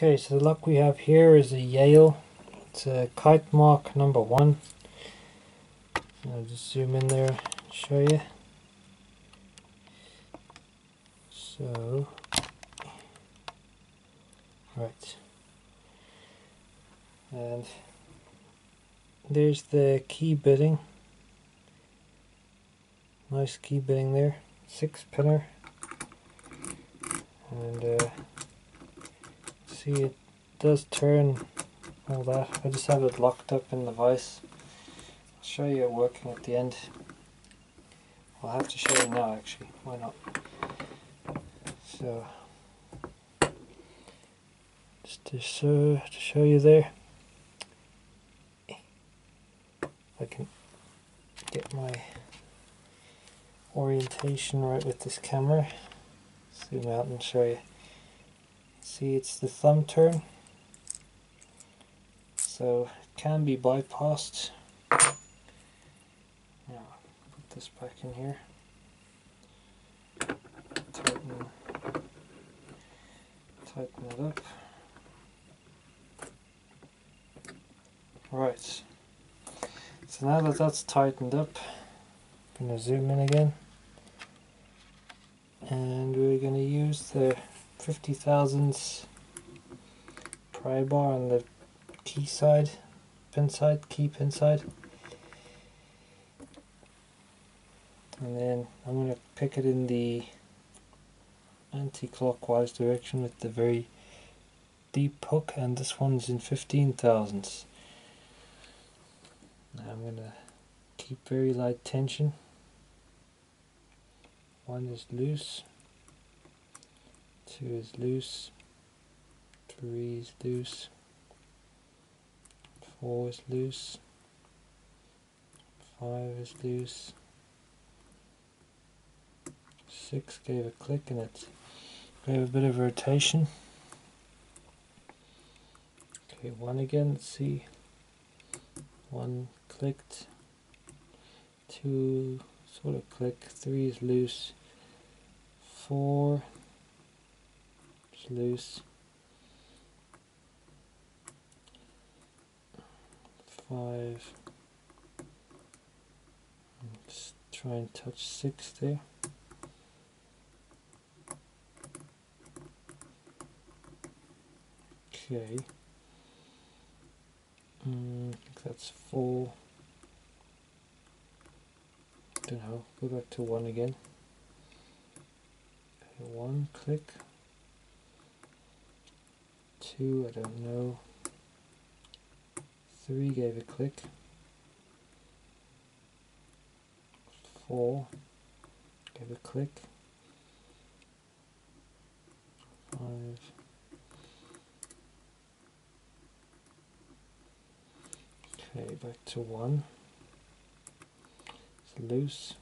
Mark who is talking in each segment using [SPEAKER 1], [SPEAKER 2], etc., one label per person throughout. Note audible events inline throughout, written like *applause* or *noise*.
[SPEAKER 1] Okay, so the luck we have here is a Yale. It's a kite mark number one. I'll just zoom in there and show you. So, right. And there's the key bitting. Nice key bitting there. Six pinner. And uh, see it does turn all that. I just have it locked up in the vise. I'll show you it working at the end. I'll have to show you now actually. Why not? So just to show, to show you there. I can get my orientation right with this camera. Zoom out and show you. See it's the thumb turn. So it can be bypassed. Now put this back in here. Tighten tighten it up. Right. So now that that's tightened up, I'm going to zoom in again. And we're going to use the 50 thousandths pry bar on the key side, pin side, key pin side. And then I'm going to pick it in the anti-clockwise direction with the very deep hook and this one's in 15 thousandths. Now I'm going to keep very light tension. One is loose, two is loose, three is loose, four is loose, five is loose, six gave a click and it gave a bit of rotation. Okay, one again, let's see. One clicked, two sort of click, three is loose, four loose, five, let's try and touch six there. Okay. Mm, that's four. Don't know. Go back to one again. One click. Two, I don't know. Three gave a click. Four gave a click. Five. Okay, back to one. It's loose.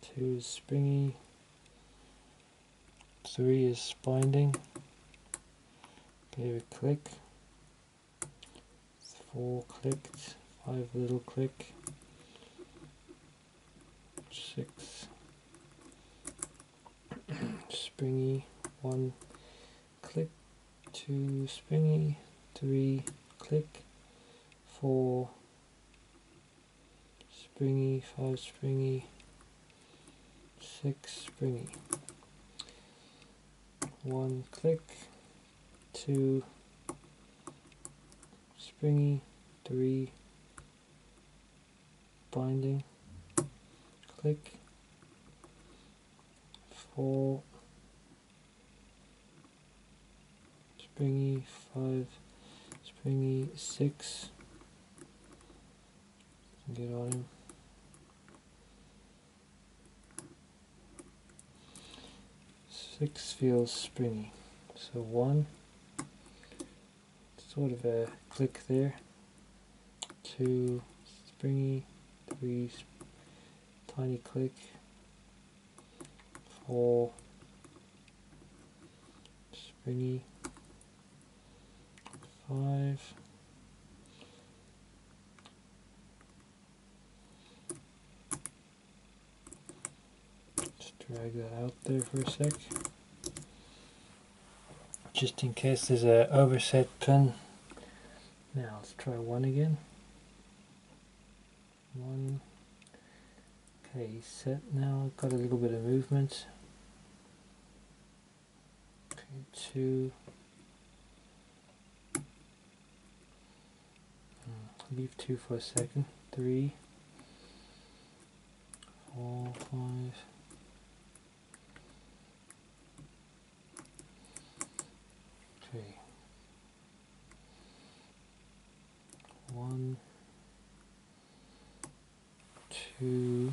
[SPEAKER 1] Two is springy. Three is binding. A click. Four clicked. Five little click. Six. *clears throat* springy. One click. Two springy. Three click, four springy, five springy, six springy. One click, two springy, three binding, click, four springy, five Springy six. Get on him. Six feels springy. So one, sort of a click there. Two, springy. Three, tiny click. Four, springy five. Just drag that out there for a sec. Just in case there's a overset pin. Now let's try one again. One. Okay, set now. Got a little bit of movement. Okay, two. Hmm, leave two for a second. Three. Four, five. Okay. One, two,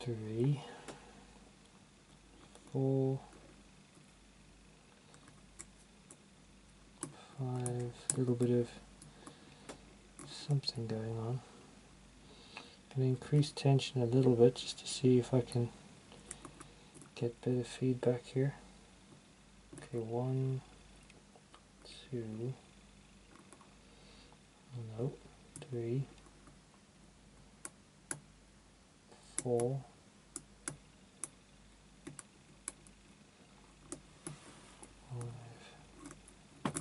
[SPEAKER 1] three, four, five, a little bit of something going on. Going to increase tension a little bit just to see if I can get of feedback here. Okay, one, two, no, three, four, five.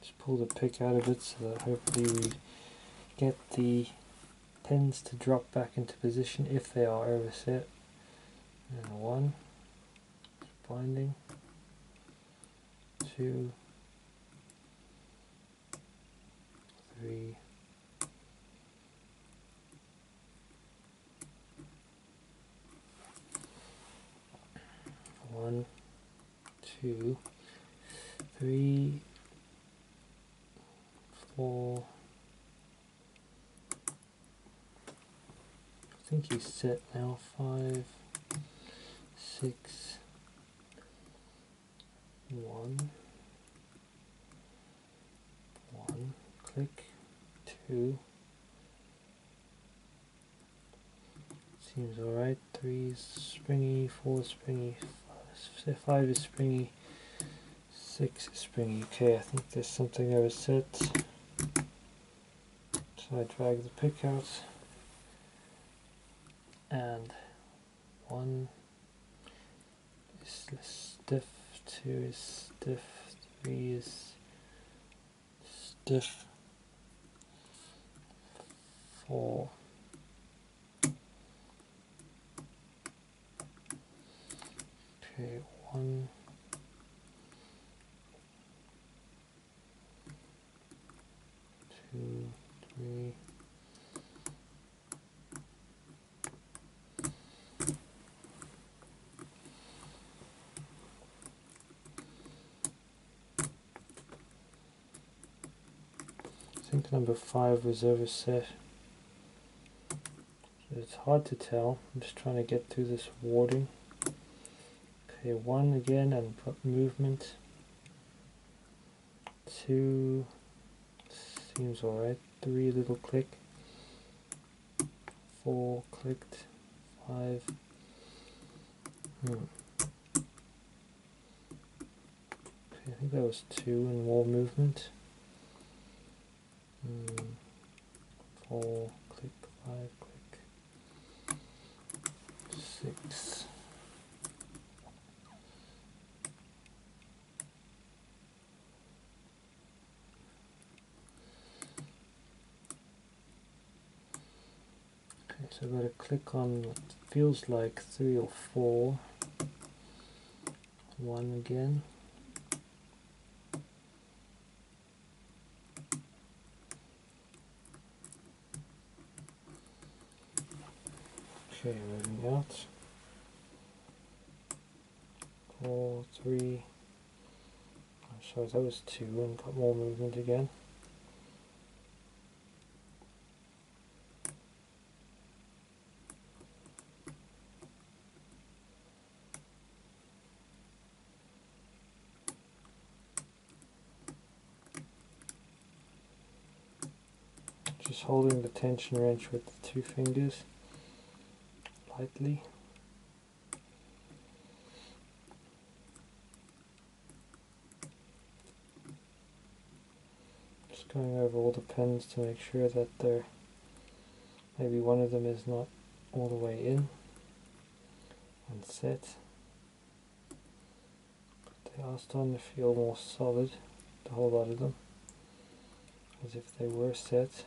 [SPEAKER 1] Just pull the pick out of it so that hopefully we get the pins to drop back into position if they are overset. And one. Binding. Two three one two three four. I think he's set now. Five six, one, one, click, two, seems alright, three springy, four springy, five, five is springy, six is springy, okay, I think there's something I set, so I drag the pick out, and one, is stiff, two is stiff, three is stiff, four, okay, one, two, three, think number five was overset. So it's hard to tell. I'm just trying to get through this warding. Okay, one again and movement. Two seems alright. Three little click. Four clicked. Five. Hmm. Okay, I think that was two and more movement. Mm, four, click, five, click, six. Okay, so I've got to click on what feels like three or four. One again. Okay, moving out. Four, three. I'm sorry, that was two and got more movement again. Just holding the tension wrench with two fingers lightly. Just going over all the pins to make sure that they're maybe one of them is not all the way in and set They are starting to feel more solid, the whole lot of them, as if they were set.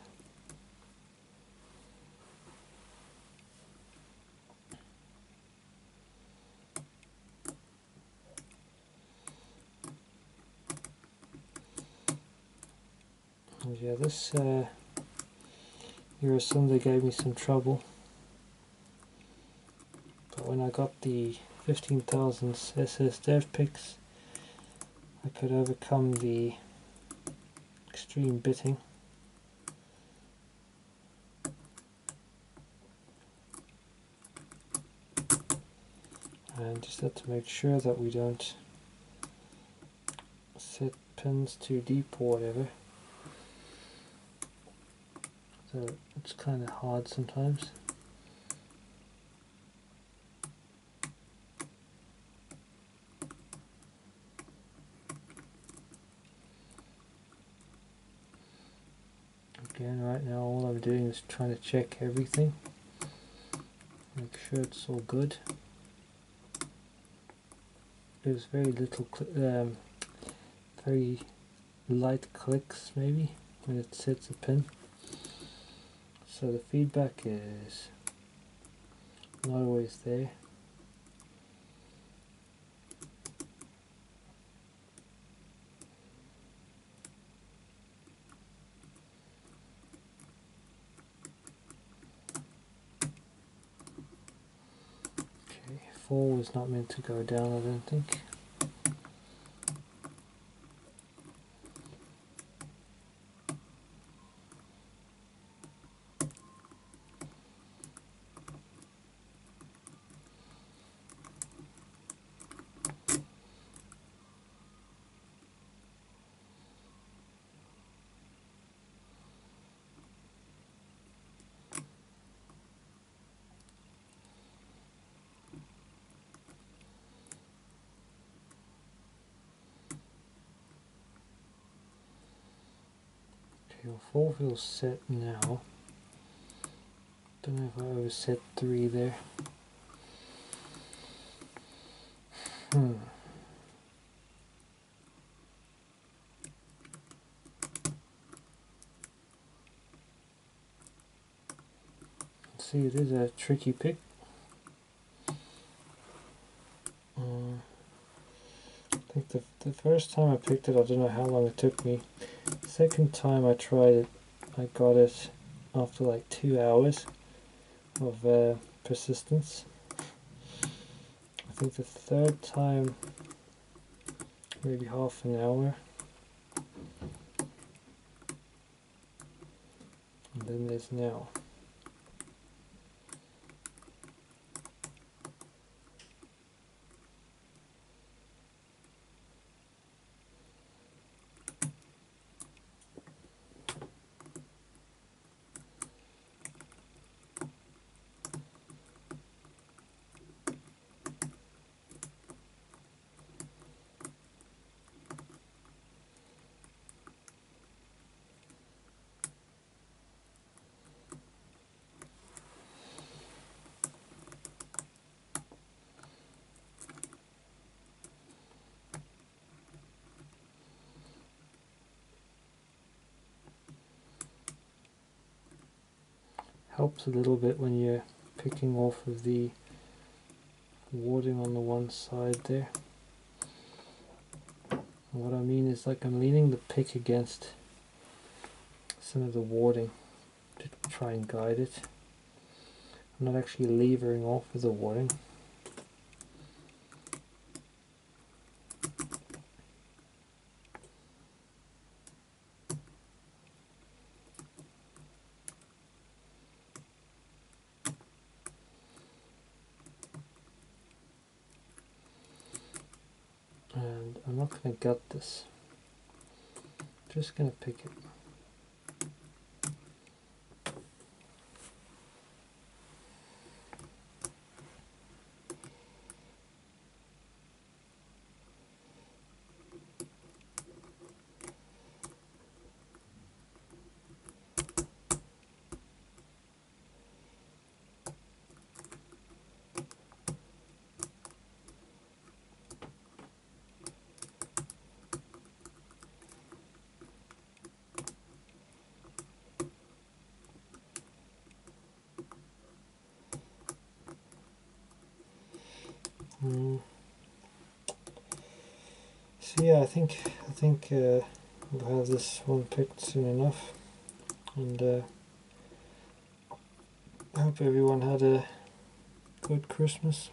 [SPEAKER 1] And yeah, this uh, Euro cylinder gave me some trouble. But when I got the 15,000 SS dev picks, I could overcome the extreme bitting. And just have to make sure that we don't set pins too deep or whatever. So it's kind of hard sometimes. Again, right now all I'm doing is trying to check everything. Make sure it's all good. There's very little, um, very light clicks maybe when it sets a pin. So the feedback is not always there. Okay, four was not meant to go down, I don't think. Well, four feels set now. Don't know if I overset three there. Hmm. See, it is a tricky pick. Um, I think the, the first time I picked it, I don't know how long it took me. Second time I tried it, I got it after like two hours of uh, persistence. I think the third time, maybe half an hour. And then there's now. Helps a little bit when you're picking off of the warding on the one side there. And what I mean is like I'm leaning the pick against some of the warding to try and guide it. I'm not actually levering off of the warding. and I'm not going to gut this. Just going to pick it. Mm. So yeah, I think I think uh, we'll have this one picked soon enough, and uh, I hope everyone had a good Christmas.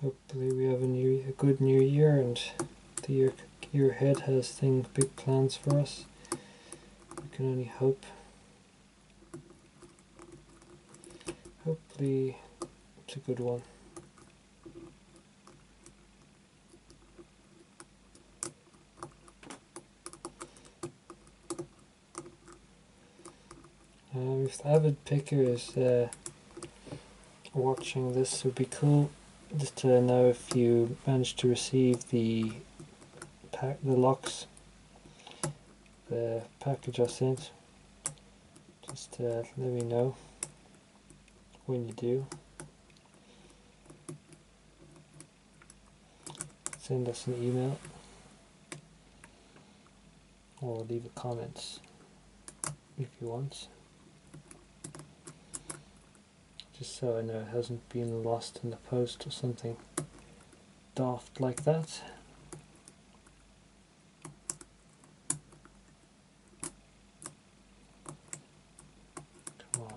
[SPEAKER 1] Hopefully we have a new a good new year and the year year ahead has things big plans for us. Can only hope. Hopefully it's a good one. Um, if avid picker is uh, watching this, it would be cool just to know if you managed to receive the pack, the locks, the package I sent. Just uh, let me know when you do. Send us an email or leave a comment if you want. Just so I know it hasn't been lost in the post or something daft like that. Come on.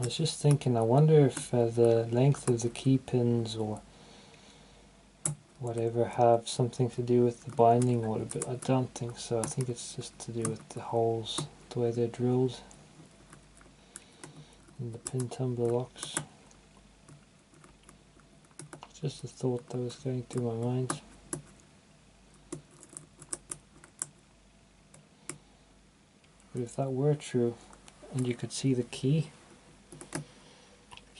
[SPEAKER 1] I was just thinking, I wonder if uh, the length of the key pins or whatever have something to do with the binding order, but I don't think so. I think it's just to do with the holes, the way they're drilled in the pin tumbler locks. Just a thought that was going through my mind. But if that were true, and you could see the key,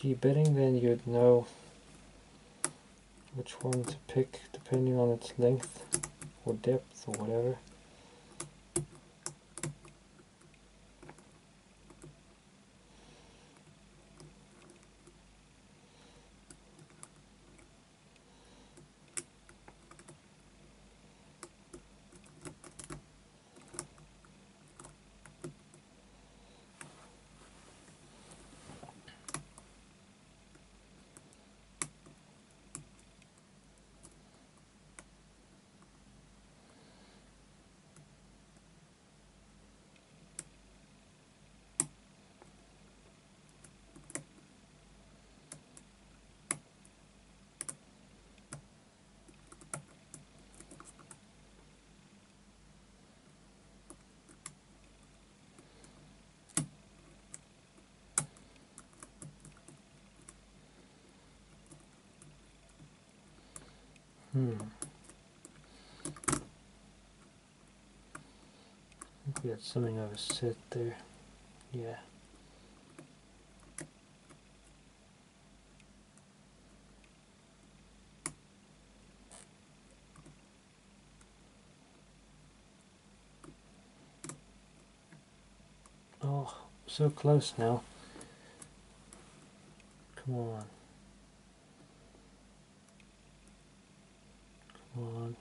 [SPEAKER 1] key bitting, then you'd know which one to pick depending on its length or depth or whatever. Hmm. We had something of a set there. Yeah. Oh, so close now. Come on. Come on.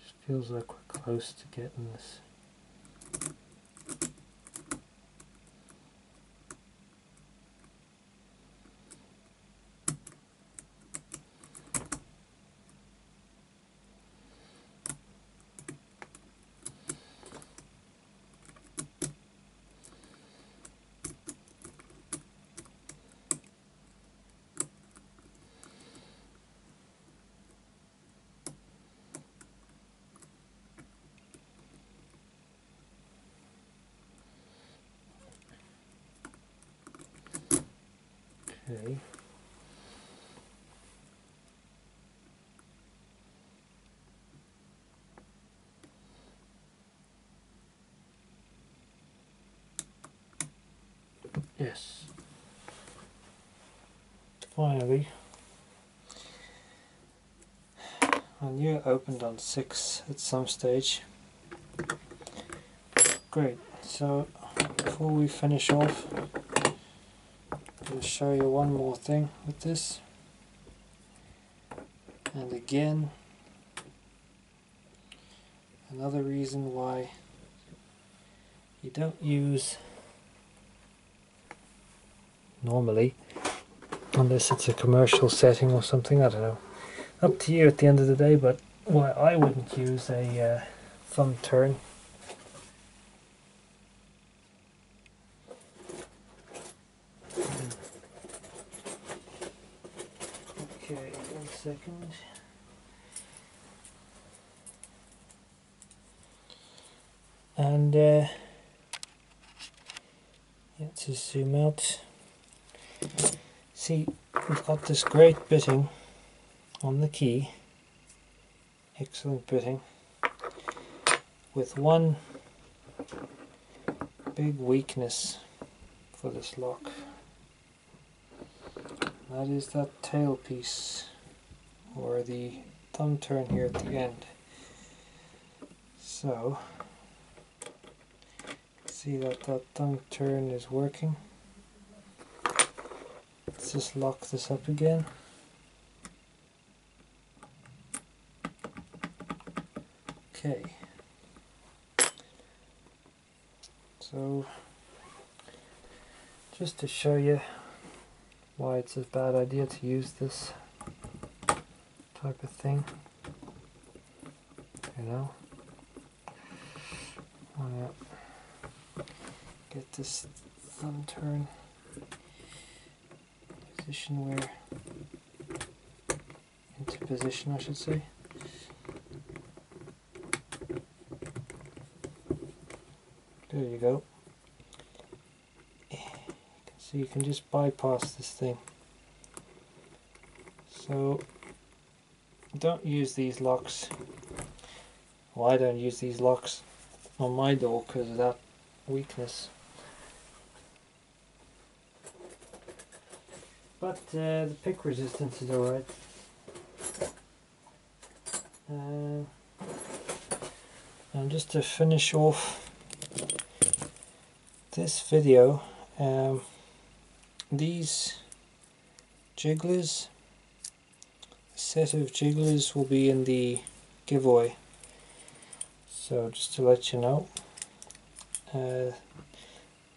[SPEAKER 1] Just feels like close to getting this. Yes. Finally. I knew it opened on 6 at some stage. Great, so before we finish off, I'll show you one more thing with this. And again, another reason why you don't use normally unless it's a commercial setting or something, I don't know. Up to you at the end of the day, but why I wouldn't use a uh, thumb turn Okay, one second. And uh, yeah, to zoom out. See, we've got this great bitting on the key. Excellent bitting. With one big weakness for this lock. That is that tail piece or the thumb turn here at the end. So see that that thumb turn is working. Let's just lock this up again. Okay. So just to show you why it's a bad idea to use this type of thing. You know? Yeah. Get this thumb turn position where into position I should say. There you go. So you can just bypass this thing. So don't use these locks. Well, I don't use these locks on my door because of that weakness. But uh, the pick resistance is alright. Uh, and just to finish off this video, um, these jigglers, set of jigglers will be in the giveaway. So just to let you know, uh,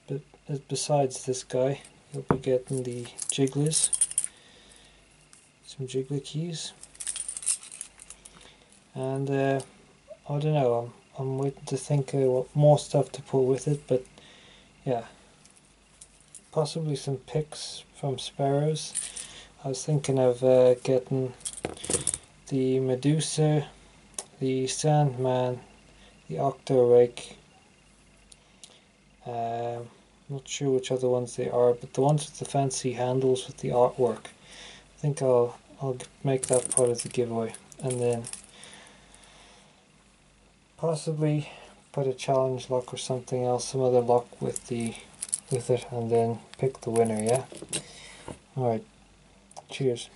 [SPEAKER 1] but besides this guy, you'll be getting the jigglers, some jiggler keys, and uh, I don't know. I'm I'm waiting to think of what more stuff to put with it, but yeah possibly some picks from sparrows. I was thinking of uh, getting the Medusa, the Sandman, the Octorake. Um, not sure which other ones they are, but the ones with the fancy handles with the artwork. I think I'll I'll make that part of the giveaway, and then possibly put a challenge lock or something else, some other lock with the with it and then pick the winner, yeah? Alright, cheers.